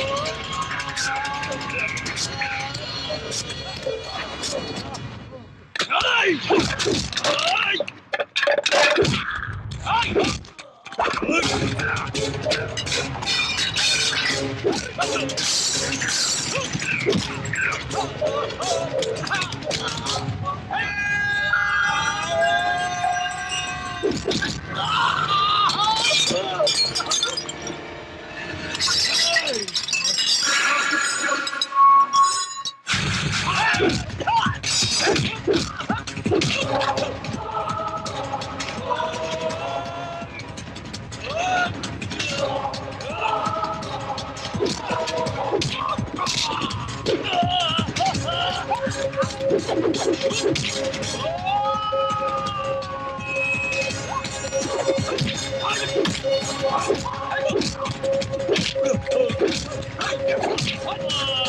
Oh, 아니, 아니, 아니, 아니,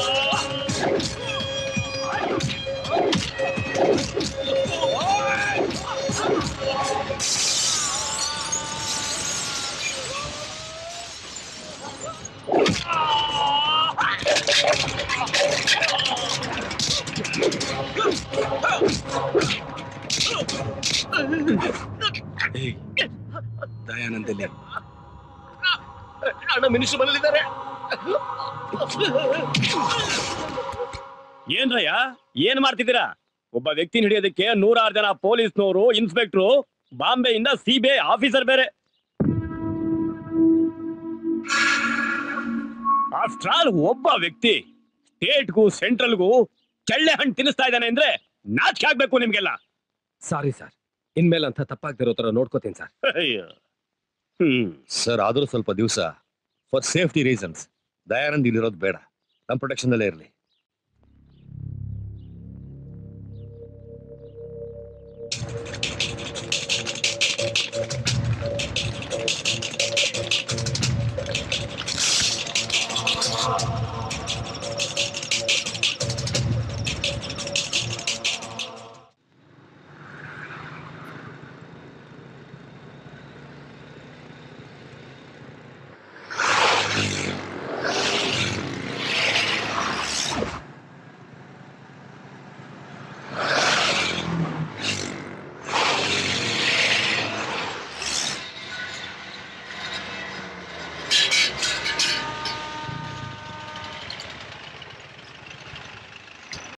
ದಯಾನಂದಲ್ಲಿ ಅಣ್ಣ minister ಬಂದಿದ್ದಾರೆ ಏನ್ರಯ್ಯ ಏನ್ ಮಾಡ್ತಿದ್ದೀರಾ? ಒಬ್ಬ ವ್ಯಕ್ತಿನ ಹಿಡಿಯೋದಕ್ಕೆ ನೂರಾರು ಜನ ಪೊಲೀಸ್ನವರು ಇನ್ಸ್ಪೆಕ್ಟ್ರು ಬಾಂಬೆಯಿಂದ ಸಿಬಿಐ ಆಫೀಸರ್ ಬೇರೆ. ಆಫ್ಟರ್ ಆಲ್ ಒಬ್ಬ ವ್ಯಕ್ತಿ ಸ್ಟೇಟ್ಗೂ ಸೆಂಟ್ರಲ್ಗೂ ಕೆಳ್ಳೆ ಹಣ್ಣು ತಿನ್ನಿಸ್ತಾ ಇದ್ದಾನೆ ಅಂದ್ರೆ ನಾಚಿಕೆ ಆಗ್ಬೇಕು ನಿಮ್ಗೆಲ್ಲ. ಸಾರಿ ಸರ್ ಇನ್ಮೇಲೆ ಅಂತ ತಪ್ಪಾಗ್ದಿರೋ ತರ ನೋಡ್ಕೋತೀನಿ ಸರ್. ಅಯ್ಯೋ. ಹ್ಮ್. ಸರ್ ಆದ್ರೂ ಸ್ವಲ್ಪ ದಿವಸ ಫಾರ್ ಸೇಫ್ಟಿ ರೀಸನ್ಸ್ ದಯಾನಂದ್ ಇಲ್ಲಿರೋದು ಬೇಡ. ನಮ್ಮ ಪ್ರೊಟೆಕ್ಷನ್ ಅಲ್ಲೇ ಇರಲಿ.